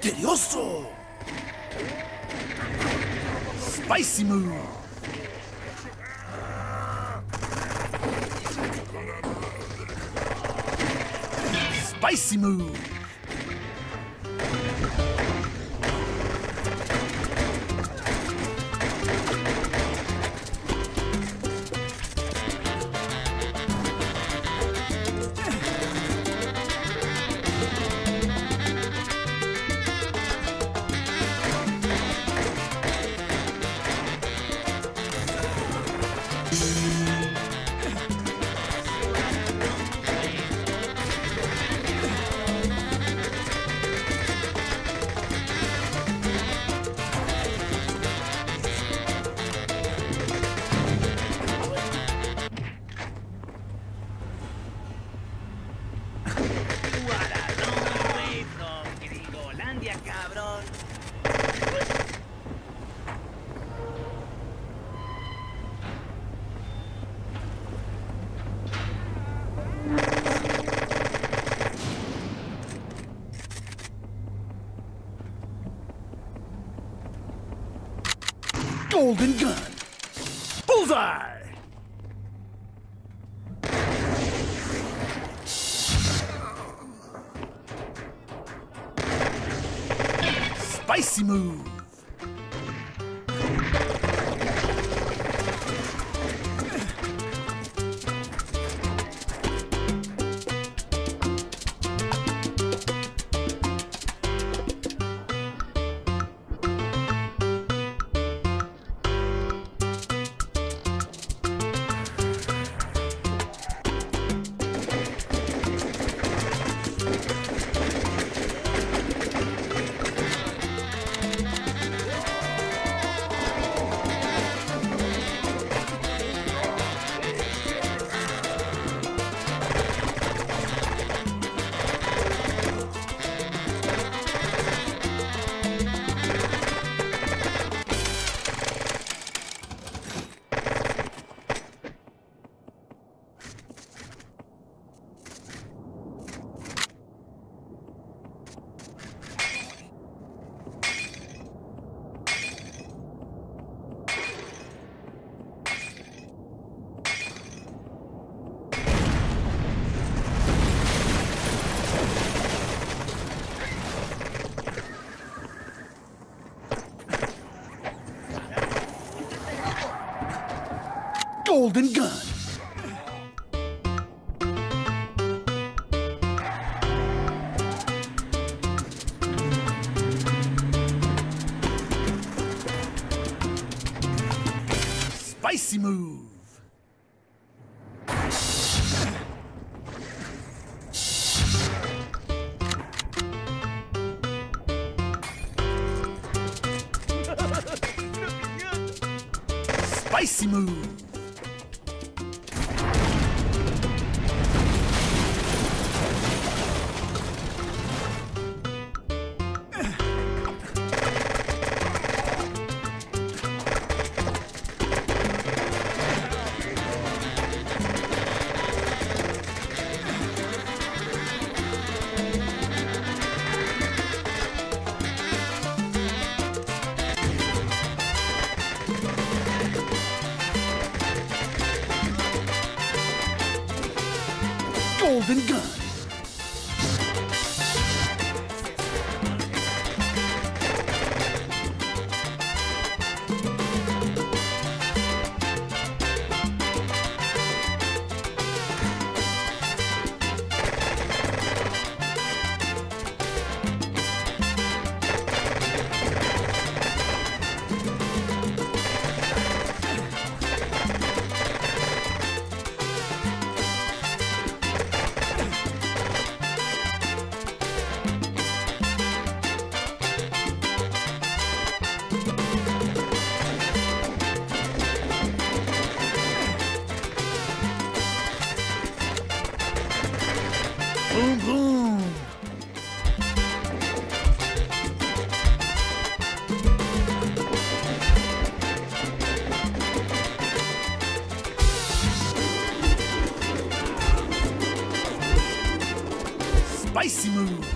¡Misterioso! Spicy Move. Spicy Move. Golden Gun. Bullseye! Spicy Move. Golden Gun. Spicy Move. Spicy Move. Golden gun. Spicy move.